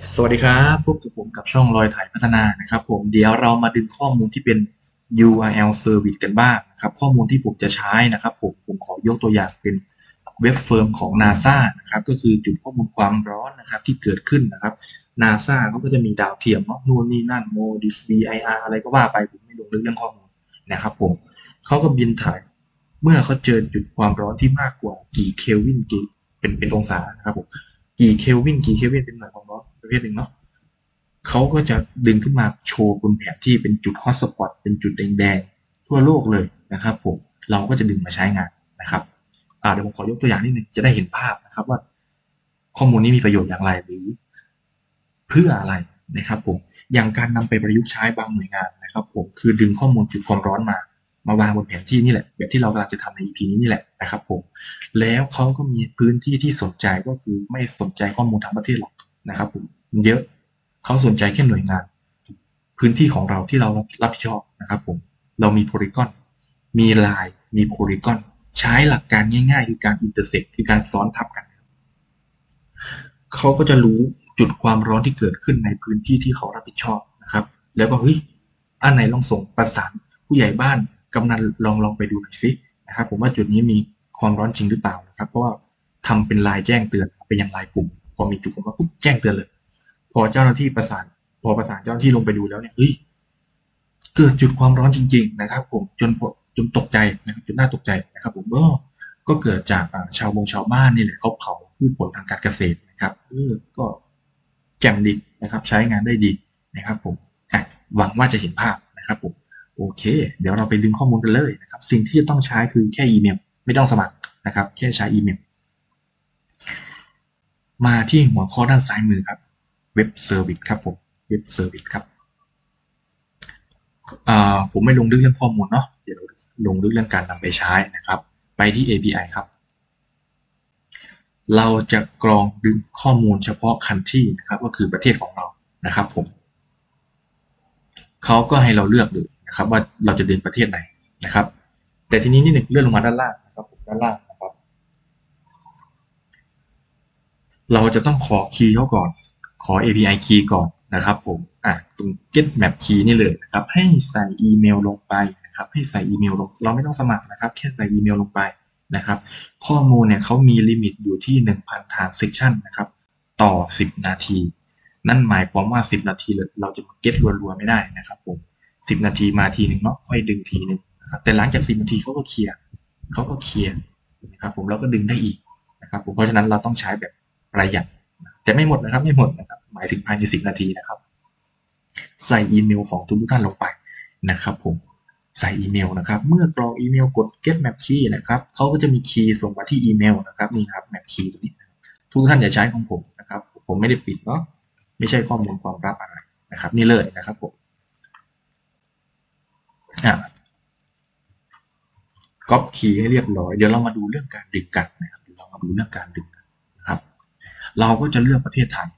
สวัสดีครับพบกับผมกับช่องรอยถ่ายพัฒนานะครับผมเดี๋ยวเรามาดึงข้อมูลที่เป็น URL Service กันบ้างนะครับข้อมูลที่ผมจะใช้นะครับผมผมขอยกตัวอย่างเป็นเว็บ FIRMS ของ NASA นะครับก็คือจุดข้อมูลความร้อนนะครับที่เกิดขึ้นนะครับ NASA เขาก็จะมีดาวเทียมเนาะนู่นนี่นั่นโมดิส VIR อะไรก็ว่าไปผมไม่ลงลึกเรื่องข้อมูลนะครับผมเขาก็บินถ่ายเมื่อเขาเจอจุดความร้อนที่มากกว่ากี่เคลวินกี่เป็นเป็นองศานะครับผม กี่เคลวินกี่เคลวินเป็นหน่วยความร้อนประเภทหนึ่งเนาะเขาก็จะดึงขึ้นมาโชว์บนแผนที่เป็นจุดฮอตสปอตเป็นจุดแดงๆ ทั่วโลกเลยนะครับผมเราก็จะดึงมาใช้งานนะครับเดี๋ยวผมขอยกตัวอย่างนิดนึงจะได้เห็นภาพนะครับว่า ข้อมูลนี้มีประโยชน์อย่างไรหรือ เพื่ออะไรนะครับผมอย่างการนำไปประยุกต์ใช้บางหน่วยงานนะครับผมคือดึงข้อมูลจุดความร้อนมา มาวางบนแผนที่นี่แหละแบบที่เรากำลังจะทำใน EP นี้นี่แหละนะครับผมแล้วเขาก็มีพื้นที่ที่สนใจก็คือไม่สนใจข้อมูลทั้งประเทศหรอกนะครับผมมันเยอะเขาสนใจแค่หน่วยงาน พื้นที่ของเราที่เรารับผิดชอบนะครับผมเรามี polygon มีลายมี polygon ใช้หลักการง่ายๆ คือการ intersect คือการซ้อนทับกันเขาก็จะรู้จุดความร้อนที่เกิดขึ้นในพื้นที่ที่เขารับผิดชอบนะครับ แล้วก็เฮ้ยอันไหนลองส่งประสานผู้ใหญ่บ้าน กำนันลองลองไปดูหน่อยสินะครับ ผมว่าจุดนี้มีความร้อนจริงหรือเปล่านะครับ เพราะว่าทำเป็นลายแจ้งเตือนเป็นอย่างลายกลุ่ม พอมีจุดความร้อนปุ๊บแจ้งเตือนเลย พอเจ้าหน้าที่ประสาน พอประสานเจ้าหน้าที่ลงไปดูแล้วเนี่ยเฮ้ยเกิดจุดความร้อนจริง ๆ นะครับ ผมจนจนตกใจนะครับจนน่าตกใจนะครับ ผมก็ก็เกิดจากชาวบงชาวบ้านนี่แหละเขาเผาพืชผลทางการเกษตรนะครับเออก็แจ่มดีนะครับ ใช้งานได้ดีนะครับ ผมหวังว่าจะเห็นภาพนะครับผม โอเค เดี๋ยวเราไปดึงข้อมูลกันเลยนะครับ สิ่งที่จะต้องใช้คือแค่อีเมล ไม่ต้องสมัครนะครับ แค่ใช้อีเมล มาที่หัวข้อด้านซ้ายมือครับ web service ครับผม web service ครับผมไม่ลงลึกเรื่องข้อมูลเนาะ เดี๋ยวลงลึกเรื่องการนำไปใช้นะครับ ไปที่ API ครับ เราจะกรองดึงข้อมูลเฉพาะคันที่นะครับ ก็คือประเทศของเรานะครับผม เขาก็ให้เราเลือกเลย นะครับว่าเราจะเดึงประเทศไหนนะครับ แต่ทีนี้นี่หนึ่งเลื่อนลงมาด้านล่างนะครับผมด้านล่างนะครับ เราจะต้องขอคีย์เขาก่อน ขอ API key ก่อนนะครับ ผมอะตรง get map key นี่เลยนะครับ ให้ใส่อีเมลลงไปนะครับ ให้ใส่อีเมลลงเราไม่ต้องสมัครนะครับ แค่ใส่อีเมลลงไปนะครับ ข้อมูลเนี่ยเขามีลิมิตอยู่ที่ 1,000 transaction นะครับ ต่อ 10 นาที นั่นหมายความว่า 10 นาทีเราจะเก็ตรัวๆไม่ได้นะครับผม 10นาทีมาทีหนึ่งเนาะค่อยดึงทีหนึ่งนะครับแต่หลังจาก10นาทีเขาก็เคลียร์เขาก็เคลียร์นะครับผมแล้วก็ดึงได้อีกนะครับผมเพราะฉะนั้นเราต้องใช้แบบประหยัด แต่ไม่หมดนะครับไม่หมดนะครับหมายถึงภายใน10นาทีนะครับ ใส่อีเมลของทุกท่านลงไปนะครับผมใส่อีเมลนะครับ เมื่อกรอกอีเมลกด get map key นะครับเขาก็จะมี key ส่งมาที่อีเมลนะครับนี่ครับ map key ตัวนี้ทุกท่านอย่าใช้ของผมนะครับ ผมไม่ได้ปิดเนาะไม่ใช่ข้อมูลความลับอะไรนะครับ นี่เลยนะครับผม อ่าก๊อป key ให้เรียบร้อย เดี๋ยวเรามาดูเรื่องการดึงกันนะครับเรามาดูเรื่องการดึงกันนะครับ เราก็จะเลือกประเทศไทย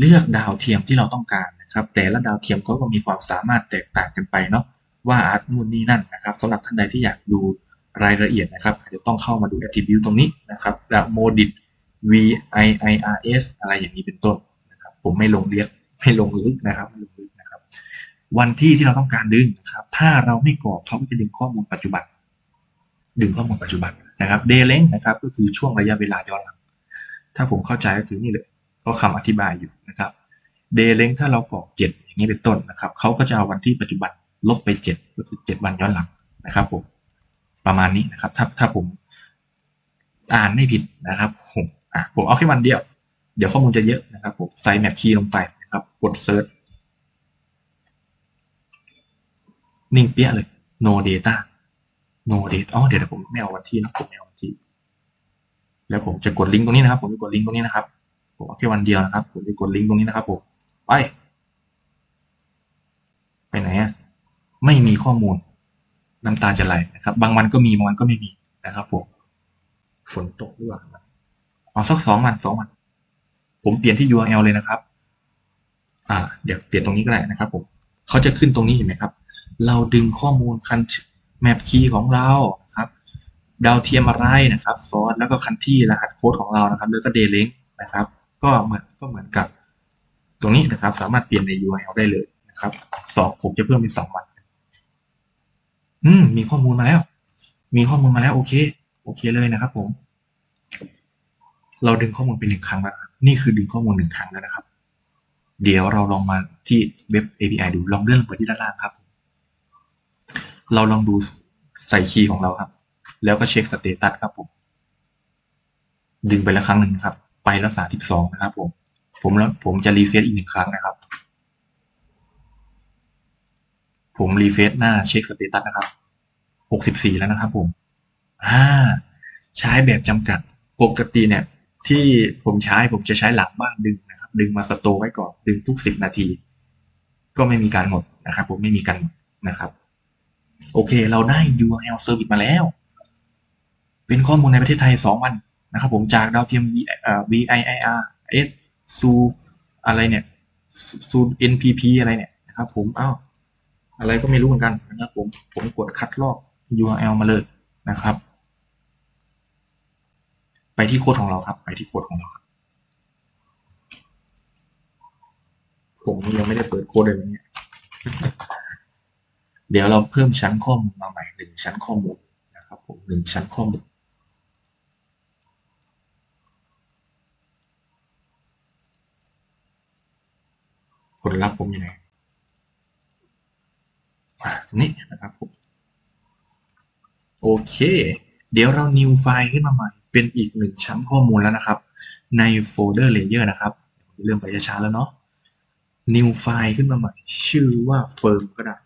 เลือกดาวเทียมที่เราต้องการนะครับ แต่ละดาวเทียมก็มีความสามารถแตกต่างกันไปเนาะว่าอาร์ตนู่นนี่นั่นนะครับสำหรับท่านใดที่อยากดูรายละเอียดนะครับอาจจะต้องเข้ามาดู attribute ตรงนี้นะครับแบบ modit virs อะไรอย่างนี้เป็นต้นนะครับ ผมไม่ลงเรียกไม่ลงลึกนะครับไม่ลงลึกนะครับ วันที่ที่เราต้องการดึงนะครับ ถ้าเราไม่กรอกเขาก็จะดึงข้อมูลปัจจุบัน ดึงข้อมูลปัจจุบันนะครับ day length นะครับ ก็คือช่วงระยะเวลาย้อนหลัง ถ้าผมเข้าใจก็คือนี่เลยก็คำอธิบายอยู่นะครับ day range ถ้าเรากรอกเจ็ดอย่างนี้เป็นต้นนะครับเขาก็จะเอาวันที่ปัจจุบันลบไปเจ็ดก็คือเจ็ดวันย้อนหลังนะครับผมประมาณนี้นะครับ ถ้าถ้าผมอ่านไม่ผิดนะครับผมอะผมเอาแค่วันเดียว เดี๋ยวข้อมูลจะเยอะนะครับผมใส่ map key ลงไปนะครับ กด search นิ่งเปี้ยเลย no data no data อ๋อเดี๋ยวผมไม่เอาวันที่นะผมไม่เอาวันที่ แล้วผมจะกดลิงก์ตรงนี้นะครับ ผมจะกดลิงก์ตรงนี้นะครับ ผมเอาแค่วันเดียวนะครับ ผมจะกดลิงก์ตรงนี้นะครับผม ไป ไปไหนอะไม่มีข้อมูล น้ำตาจะไหลนะครับ บางวันก็มี บางวันก็ไม่มีนะครับผม ฝนตกหรือเปล่าเอาสักสองวันสองวัน ผมเปลี่ยนที่ URL เลยนะครับ อ่า เดี๋ยวเปลี่ยนตรงนี้ก็ได้นะครับผม เขาจะขึ้นตรงนี้เห็นไหมครับ เราดึงข้อมูลคันแมปคีย์ของเราครับ ดาวเทียมอะไรนะครับซอสแล้วก็คันที่รหัสโค้ดของเรานะครับ แล้วก็เดลิงนะครับ ก็เหมือนก็เหมือนกับ ตรงนี้นะครับ สามารถเปลี่ยนใน URL ได้เลยนะครับสองผมจะเพิ่มเป็นสองวันอืมมีข้อมูลมาแล้ว มีข้อมูลมาแล้วโอเค โอเคเลยนะครับผม เราดึงข้อมูลเป็นหนึ่งครั้งแล้วนี่คือดึงข้อมูลหนึ่งครั้งแล้วนะครับ เดี๋ยวเราลองมาที่เว็บ API ดูลองเลื่อนลงไปที่ด้านล่างครับ เราลองดูใส่ key ของเราครับ แล้วก็เช็ค status ครับผม ดึงไปแล้วครั้งหนึ่งครับ ไปแล้วสามสิบสองนะครับผม ผมแล้วผมจะ refresh อีกหนึ่งครั้งนะครับ ผม refresh หน้าเช็ค status นะครับหกสิบสี่แล้วนะครับผมอ่าใช้แบบจำกัด ปกติเนี่ย ที่ผมใช้ผมจะใช้หลังบ้านดึงนะครับ ดึงมาสโตไว้ก่อน ดึงทุกสิบนาที ก็ไม่มีการหมดนะครับ ผมไม่มีการหมดนะครับ โอเค เราได้ URL service มาแล้ว เป็นข้อมูลในประเทศไทยสองวันนะครับผมจากดาวเทียม VIIR S ซูอะไรเนี่ยซู NPP อะไรเนี่ยนะครับผมอ้าวอะไรก็ไม่รู้เหมือนกันนะครับผมผมกดคัดลอก URL มาเลยนะครับ ไปที่โค้ดของเราครับ ไปที่โค้ดของเราครับ ผมยังไม่ได้เปิดโค้ดเลยเนี่ย เดี๋ยวเราเพิ่มชั้นข้อมูลมาใหม่หนึ่งชั้นข้อมูลนะครับผมหนึ่งชั้นข้อมูลผลลัพธ์ผมยังไงตรงนี้นะครับผมโอเค เดี๋ยวเรา new ไฟล์ขึ้นมาใหม่ เป็นอีกหนึ่งชั้นข้อมูลแล้วนะครับ ในโฟลเดอร์ layer นะครับ เริ่มไปช้าๆแล้วเนาะ new ไฟล์ขึ้นมาใหม่ ชื่อว่า firm ก็ได้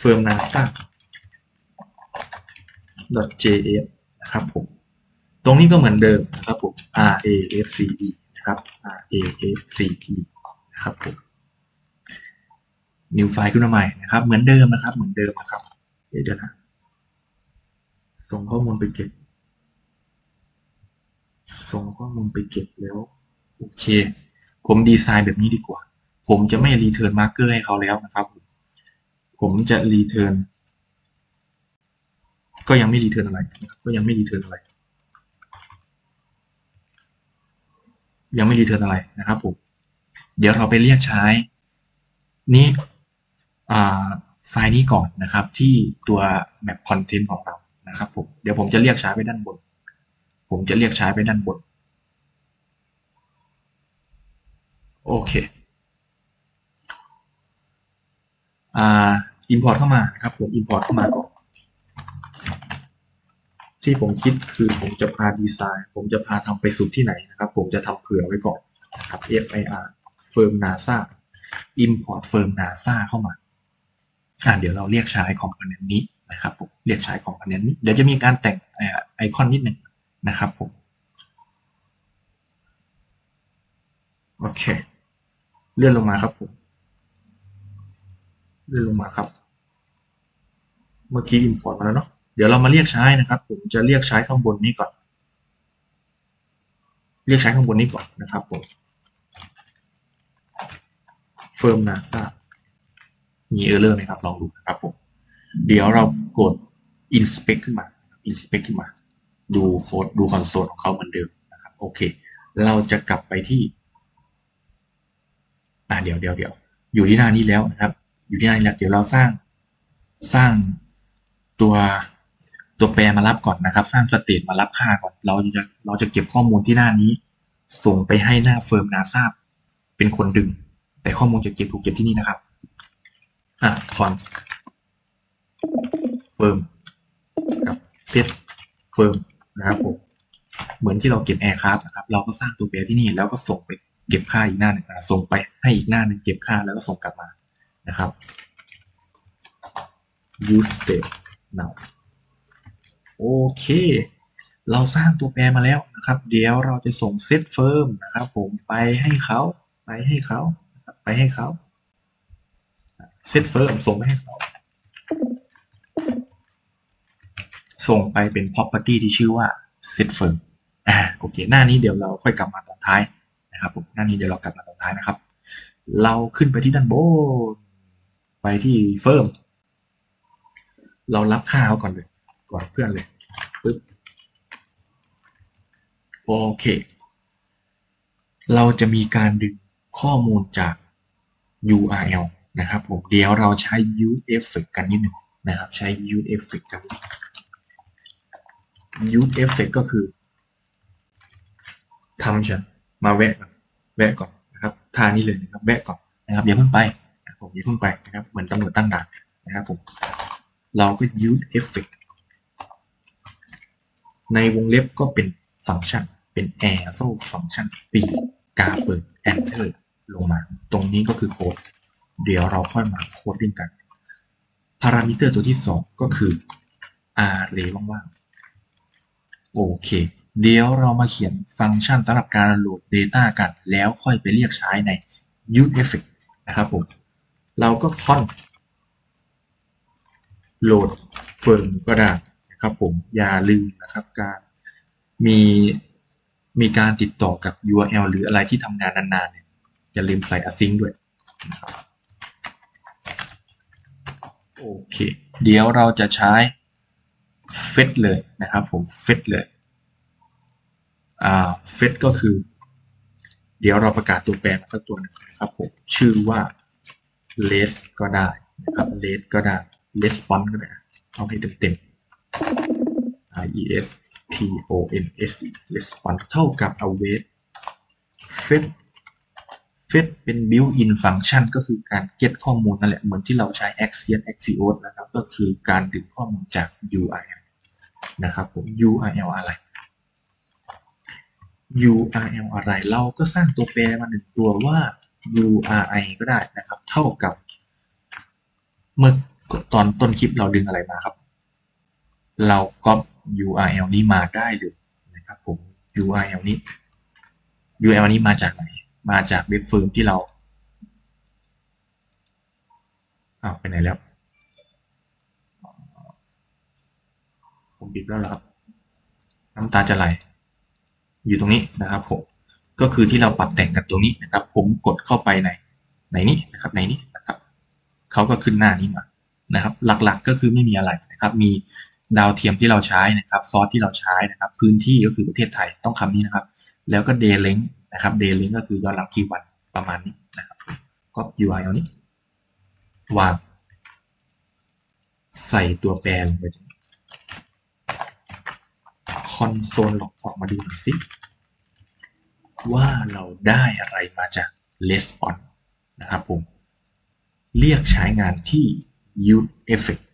firm nasa .js นะครับผม ตรงนี้ก็เหมือนเดิมนะครับผม r a f c e นะครับ r a f c e นะครับผม new ไฟล์ขึ้นมาใหม่นะครับ เหมือนเดิมนะครับ เหมือนเดิมนะครับ เดี๋ยวนะ ส่งข้อมูลไปเก็บ ส่งข้อมูลไปเก็บแล้ว โอเค ผมดีไซน์แบบนี้ดีกว่า ผมจะไม่ return marker ให้เขาแล้วนะครับผม ผมจะ return ก็ยังไม่ return อะไรนะครับก็ยังไม่ return อะไร ยังไม่รีเทิร์นอะไรนะครับผมเดี๋ยวเราไปเรียกใช้ นี่ไฟล์นี้ก่อนนะครับ ที่ตัว map content ของเรานะครับผมเดี๋ยวผมจะเรียกใช้ไปด้านบน ผมจะเรียกใช้ไปด้านบนโอเคอ่า import เข้ามาครับผม import เข้ามาก่อน ที่ผมคิดคือผมจะพาดีไซน์ ผมจะพาทำไปสุดที่ไหนนะครับ ผมจะทำเผื่อไว้ก่อนนะครับ FIR firm NASA import firm NASA เข้ามาอ่าเดี๋ยวเราเรียกใช้ component นี้นะครับผมเรียกใช้ component นี้เดี๋ยวจะมีการแต่งไอคอนนิดหนึ่งนะครับผมโอเค เลื่อนลงมาครับผม เลื่อนลงมาครับ เมื่อกี้ import มาแล้วเนาะ เดี๋ยวเรามาเรียกใช้นะครับ ผมจะเรียกใช้ข้างบนนี้ก่อน เรียกใช้ข้างบนนี้ก่อนนะครับผม firm NASA มี error ไหมครับ ลองดูนะครับผม เดี๋ยวเรากด inspect ขึ้นมา inspect ขึ้นมา ดูโค้ด ดูคอนโซลของเขาเหมือนเดิมนะครับ โอเค เราจะกลับไปที่อ่าเดี๋ยวเดี๋ยวเดี๋ยวอยู่ที่หน้านี้แล้วนะครับ อยู่ที่หน้านี้แล้วเดี๋ยวเราสร้างสร้างตัวตัวแปรมารับก่อนนะครับ สร้าง state ารับค่าก่อน เราจะเราจะเก็บข้อมูลที่หน้านี้ ส่งไปให้หน้า FIRMS NASA เป็นคนดึง แต่ข้อมูลจะเก็บถูกเก็บที่นี่นะครับอะ const firms กับ set firms นะครับผมเหมือนที่เราเก็บ aircraft นะครับ เราก็สร้างตัวแปรที่นี่แล้วก็ส่งไปเก็บค่าอีกหน้าหนึ่งส่งไปให้อีกหน้าหนึ่งเก็บค่าแล้วก็ส่งกลับมา นะครับ use state null โอเค เราสร้างตัวแปรมาแล้วนะครับ เดี๋ยวเราจะส่ง set firms นะครับผมไปให้เขาไปให้เขาไปให้เขา set firms ส่งไปให้เขา ส่งไปเป็น property ที่ชื่อว่า set firm อ่าโอเค หน้านี้เดี๋ยวเราค่อยกลับมาตอนท้ายนะครับผมหน้านี้เดี๋ยวเรากลับมาตอนท้ายนะครับ เราขึ้นไปที่ด้านบน ไปที่เฟิร์ม เรารับค่าเขาก่อนเลย ก่อนเพื่อนเลยปึ๊บโอเค เราจะมีการดึงข้อมูลจาก URL นะครับผม เดี๋ยวเราใช้ use effect กันนิดหนึ่งนะครับ ใช้ use effect กัน use effect ก็คือทำฉันมาแวะก่อนแวะก่อนนะครับท่านี้เลยนะครับแวะก่อนนะครับอย่าเพิ่งไป ผมอย่าเพิ่งไปนะครับ เหมือนตำรวจตั้งด่านนะครับผม เราก็ use effect ในวงเล็บก็เป็นฟังก์ชัน เป็น arrow ฟังก์ชันปีกาเปิด enter ลงมา ตรงนี้ก็คือโค้ด เดี๋ยวเราค่อยมา coding กัน พารามิเตอร์ตัวที่ 2 ก็คือ array ว่างๆ โอเค เดี๋ยวเรามาเขียนฟังก์ชันสำหรับการโหลด Data กัน แล้วค่อยไปเรียกใช้ใน use effect นะครับผม เราก็ const load firms ก็ได้นะครับผมอย่าลืมนะครับการมีมีการติดต่อกับ URL หรืออะไรที่ทำงานนานๆเนี่ยอย่าลืมใส่ async ด้วยโอเค เดี๋ยวเราจะใช้ fetch เลยนะครับผม fetch เลยอ่า fit ก็คือ เดี๋ยวเราประกาศตัวแปรสักตัวหนึงนะครับผมชื่อว่า les ก็ได้นะครับ les ก็ได้ response ก็ได้เอาให้เต็มๆ i e s p o n s response เท่ากับ await fetch fetch เป็น built-in function ก็คือการ get ข้อมูลนั่นแหละ เหมือนที่เราใช้ axios axios นะครับ ก็คือการดึงข้อมูลจาก URL นะครับผม URL อะไร URL อะไร เราก็สร้างตัวแปรมาหนึ่งตัวว่า URI ก็ได้นะครับ เท่ากับ เมื่อตอนต้นคลิปเราดึงอะไรมาครับ เราก็ URL นี้มาได้เลยนะครับผม URL นี้ URL นี้มาจากไหน มาจากเว็บเฟิร์มที่เราอ้าวไปไหนแล้วผมบิดแล้วครับ น้ำตาจะไหล อยู่ตรงนี้นะครับผม ก็คือที่เราปรับแต่งกันตรงนี้นะครับ ผมกดเข้าไปในในนี้นะครับในนี้นะครับเขาก็ขึ้นหน้านี้มานะครับ หลักๆก็คือไม่มีอะไรนะครับ มีดาวเทียมที่เราใช้นะครับ ซอสที่เราใช้นะครับ พื้นที่ก็คือประเทศไทยต้องคำนี้นะครับ แล้วก็ day length นะครับ day length ก็คือย้อนหลังกี่วันประมาณนี้นะครับก็ UI เอานี้วางใส่ตัวแปรลงไปคอนโซลหลอกออกมาดูหน่อยสิ ว่าเราได้อะไรมาจาก response นะครับผม เรียกใช้งานที่ use effect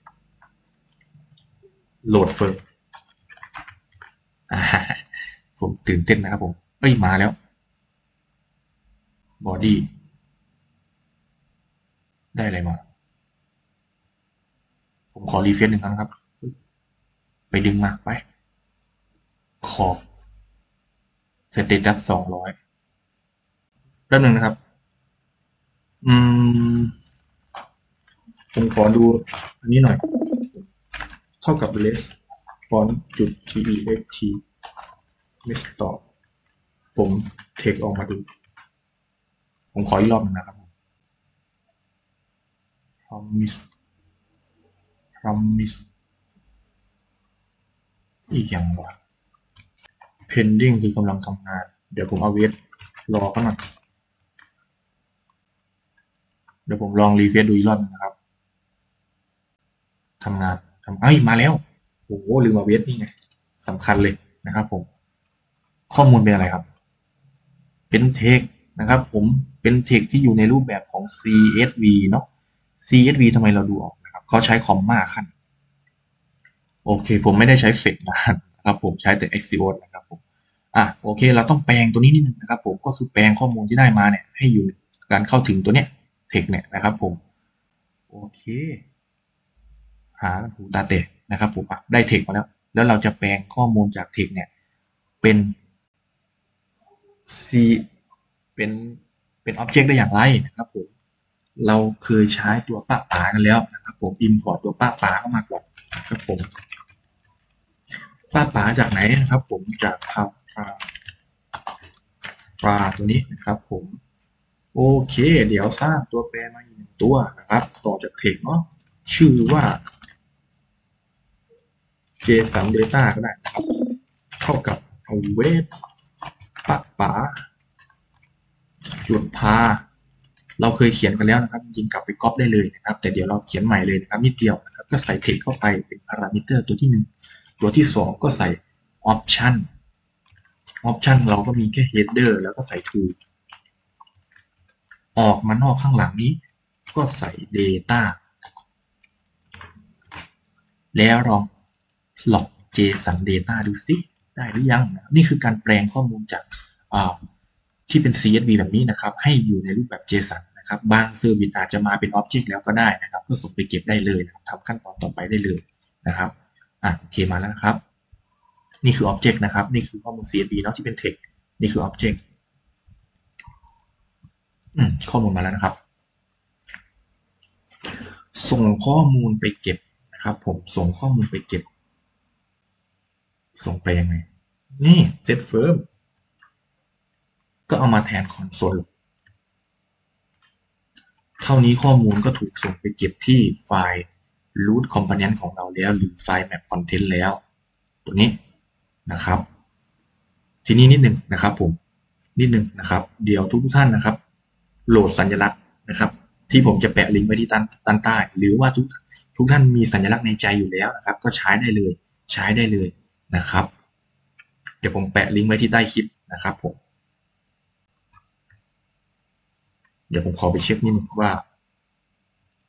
โหลดเฟิร์มผมตื่นเต้นนะครับผม เอ้ย มาแล้ว body ได้อะไรมา ผมขอรีเฟซหนึ่งครั้งครับ ไปดึงมาไป ขอบ สเตตัสสองร้อยแป๊บหนึ่งนะครับ อืม ผมขอดูอันนี้หน่อย เท่ากับ less font จุด text restore ผมเทคออกมาดู ผมขออีกรอบหนึงนะครับ promise promise อีกอย่างวะ pending คือกำลังทำงาน เดี๋ยวผมเอาเวทรอเขาหน่อยเดี๋ยวผมลองรีเฟซดูอีกรอบหนึงนะครับทำงานทำเอ้ยมาแล้วโอ้โหลืมเอาเวทนี่ไงสำคัญเลยนะครับผม ข้อมูลเป็นอะไรครับ เป็นเทคนะครับผมเป็นเทคที่อยู่ในรูปแบบของ CSV เนาะ CSV ทำไมเราดูออกนะครับเขาใช้คอมมาขั้น โอเค ผมไม่ได้ใช้เฟกนะครับผมใช้แต่ Axios นะครับผมอะโอเค เราต้องแปลงตัวนี้นิดนึงนะครับผมก็คือแปลงข้อมูลที่ได้มาเนี่ยให้อยู่การเข้าถึงตัวเนี้ยเทคเนี่ยนะครับผมโอเค หาหูตาเตะนะครับผมได้เทคมาแล้ว แล้วเราจะแปลงข้อมูลจากเทคเนี่ยเป็น C เป็นเป็น object ได้อย่างไรนะครับผมเราเคยใช้ตัวป้าป๋ากันแล้วนะครับผม import ตัวป้าป๋าเข้ามาก่อนนะครับผม ป้าป๋าจากไหนนะครับผมจากพาปลาปลาตัวนี้นะครับผมโอเค เดี๋ยวสร้างตัวแปรมาอีกหนึ่งตัวนะครับ ต่อจากเทคเนาะชื่อว่า JSON data ก็ได้นะครับเท่ากับ await ป้าป๋าจุดพา เราเคยเขียนกันแล้วนะครับ จริงกลับไปก๊อปได้เลยนะครับ แต่เดี๋ยวเราเขียนใหม่เลยนะครับนิดเดียวนะครับ ก็ใส่เทคเข้าไปเป็นพารามิเตอร์ตัวที่หนึ่ง ตัวที่สองก็ใส่ option option เราก็มีแค่ header แล้วก็ใส่ to ออกมานอกข้างหลังนี้ก็ใส่ data แล้วลอง log json data ดูซิได้หรือยัง นี่คือการแปลงข้อมูลจากที่เป็น CSV แบบนี้นะครับ ให้อยู่ในรูปแบบ JSON นะครับ บาง service อาจจะมาเป็น Object แล้วก็ได้นะครับ ก็ส่งไปเก็บได้เลยนะครับทำขั้นตอนต่อไปได้เลยนะครับ อะโอเคมาแล้วนะครับ นี่คือ Object นะครับ นี่คือข้อมูล CSV เนาะที่เป็น Text นี่คือ Object อข้อมูลมาแล้วนะครับ ส่งข้อมูลไปเก็บนะครับ ผมส่งข้อมูลไปเก็บ ส่งไปยังไง นี่ set firm ก็เอามาแทนคอนโซลเท่านี้ข้อมูลก็ถูกส่งไปเก็บที่ไฟล์ root component ของเราแล้ว หรือไฟล์ map content แล้ว ตัวนี้นะครับ ทีนี้นิดหนึ่งนะครับผมนิดหนึ่งนะครับ เดี๋ยวทุกท่านนะครับ โหลดสัญลักษณ์นะครับ ที่ผมจะแปะลิงก์ไว้ที่ด้านด้านใต้ หรือว่าทุกทุกท่านมีสัญลักษณ์ในใจอยู่แล้วนะครับ ก็ใช้ได้เลย ใช้ได้เลยนะครับ เดี๋ยวผมแปะลิงก์ไว้ที่ใต้คลิปนะครับผมเดี๋ยวผมขอไปเช็คนิดนึงว่า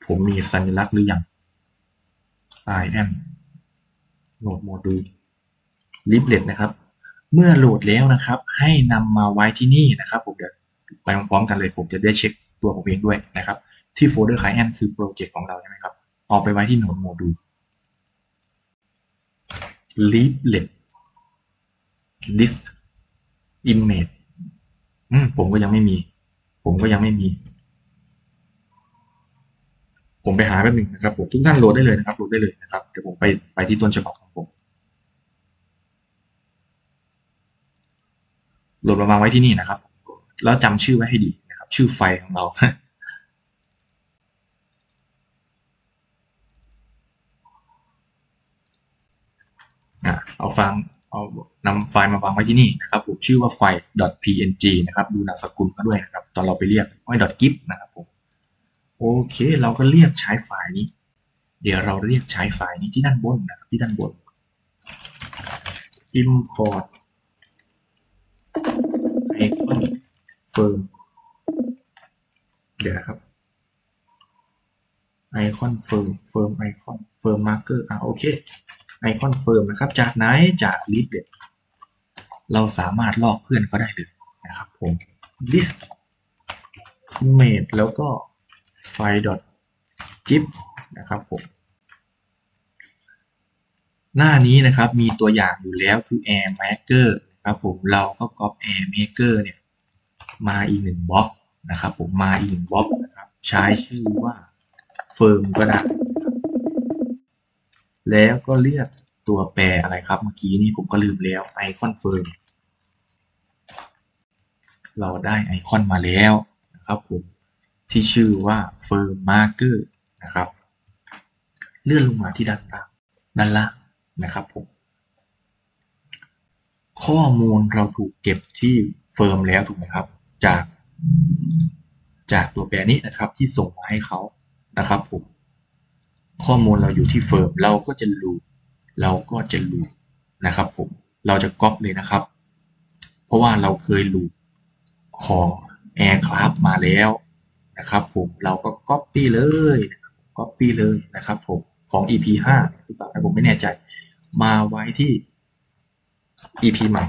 ผมมีสัญลักษณ์หรือยัง I am node module liblet นะครับ เมื่อโหลดแล้วนะครับ ให้นำมาไว้ที่นี่นะครับ ผมเดี๋ยวไปพร้อมๆกันเลย ผมจะได้เช็คตัวผมเองด้วยนะครับ ที่โฟลเดอร์ client คือโปรเจกต์ของเราใช่ไหมครับ เอาไปไว้ที่ node module leaflet dist image อืมผมก็ยังไม่มี ผมก็ยังไม่มี ผมไปหาแป๊บนึงนะครับผมทุกท่านโหลดได้เลยนะครับโหลดได้เลยนะครับเดี๋ยวผมไปไปที่ต้นฉบับของผมโหลดมาวางไว้ที่นี่นะครับ แล้วจำชื่อไว้ให้ดีนะครับ ชื่อไฟของเราเอาฟังเอานำไฟล์มาวางไว้ที่นี่นะครับผมชื่อว่าไฟล์ .png นะครับ ดูนามสกุลมาด้วยนะครับ ตอนเราไปเรียกไม่ .gif นะครับผม โอเค เราก็เรียกใช้ไฟล์นี้ เดี๋ยวเราเรียกใช้ไฟล์นี้ที่ด้านบนนะครับที่ด้านบน import icon firm เดี๋ยวนะครับ icon firm firm icon firm marker อะโอเค icon firm นะครับ จากไหนจาก list เราสามารถลอกเพื่อนก็ได้เลยนะครับผม list image แล้วก็ file zip นะครับผมหน้านี้นะครับมีตัวอย่างอยู่แล้วคือ air maker นะครับผมเราก็ copy air maker เนี่ยมาอีกหนึ่งบล็อกนะครับผมมาอีกหนึ่งบล็อกนะครับใช้ชื่อว่า firm ก็ได้ แล้วก็เรียกตัวแปรอะไรครับเมื่อกี้นี้ผมก็ลืมแล้ว icon firm เราได้ไอคอนมาแล้วนะครับผม ที่ชื่อว่า firm marker นะครับ เลื่อนลงมาที่ด้านล่างด้านล่างนะครับผมข้อมูลเราถูกเก็บที่ firm แล้วถูกไหมครับ จากจากตัวแปรนี้นะครับที่ส่งมาให้เขานะครับผมข้อมูลเราอยู่ที่ firm เราก็จะรูเราก็จะรูนะครับผมเราจะก๊อปเลยนะครับ เพราะว่าเราเคยรูของ Aircraft มาแล้ว นะครับผมเราก็ Copy เลย Copy เลยนะครับผมของ EP 5หรือเปล่าผมไม่แน่ใจ มาไว้ที่ EP ใหม่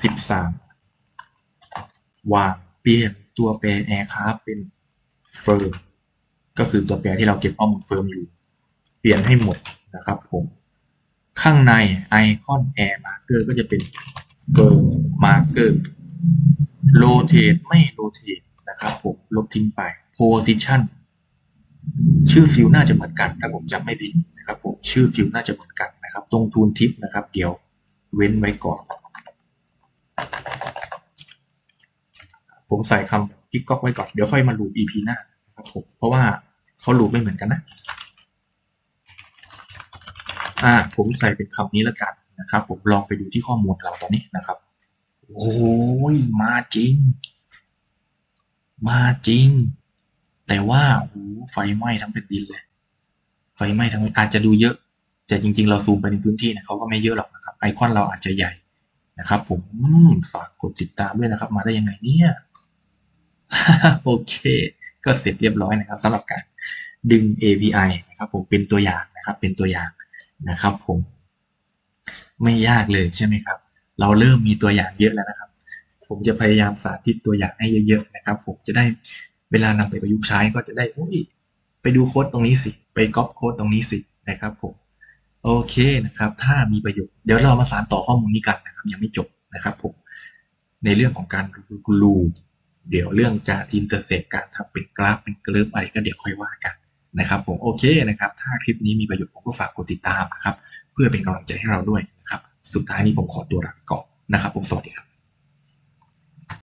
13 วางเปลี่ยนตัวแปร Aircraft เป็น Firm ก็คือตัวแปรที่เราเก็บข้อมูล Firm อยู่ เปลี่ยนให้หมดนะครับผมข้างใน Icon Air Marker ก็จะเป็น Firm Marker Rotate ไม่ Rotate นะครับผมลบทิ้งไป Position ชื่อ field น่าจะเหมือนกันถ้าผมจำไม่ผิดนะครับผมชื่อ field น่าจะเหมือนกันนะครับ ตรง tooltip นะครับ เดี๋ยวเว้นไว้ก่อน ผมใส่คำพิกก๊อกไว้ก่อน เดี๋ยวค่อยมาลูป EP หน้านะครับผมเพราะว่าเขาลูปไม่เหมือนกันนะอ่าผมใส่เป็นคำนี้แล้วกันนะครับ ผมลองไปดูที่ข้อมูลเราตอนนี้นะครับ โอ้ยมาจริง มาจริง แต่ว่าโอ้โหไฟไหม้ทั้งแผ่นดินเลย ไฟไหม้ทั้งอาจจะดูเยอะ แต่จริง ๆ เราซูมไปในพื้นที่นี่ยเขาก็ไม่เยอะหรอกนะครับ ไอคอนเราอาจจะใหญ่นะครับผมอืมฝากกดติดตามด้วยนะครับ มาได้ยังไงเนี่ยโอเค ก็เสร็จเรียบร้อยนะครับสำหรับการดึง API นะครับ ผมเป็นตัวอย่างนะครับ เป็นตัวอย่างนะครับ ผม ไม่ยากเลยใช่ไหมครับ เราเริ่มมีตัวอย่างเยอะแล้วนะครับ ผมจะพยายามสาธิตตัวอย่างให้เยอะๆนะครับ ผมจะได้เวลานำไปประยุกต์ใช้ก็จะได้อุ้ยไปดูโค้ดตรงนี้สิ ไปก๊อปโค้ดตรงนี้สินะครับผมโอเคนะครับ ถ้ามีประโยชน์เดี๋ยวเรามาสานต่อข้อมูลนี้กันนะครับ ยังไม่จบนะครับผมในเรื่องของการรูเดี๋ยวเรื่องการ intersect การทำเป็นกราฟเป็นกลืฟอะไรก็เดี๋ยวค่อยว่ากันนะครับ ผมโอเคนะครับ ถ้าคลิปนี้มีประโยชน์ผมก็ฝากกดติดตามนะครับ เพื่อเป็นกำลังใจให้เราด้วยนะครับ สุดท้ายนี้ผมขอตัวลาก่อนนะครับผมสวัสดีครับ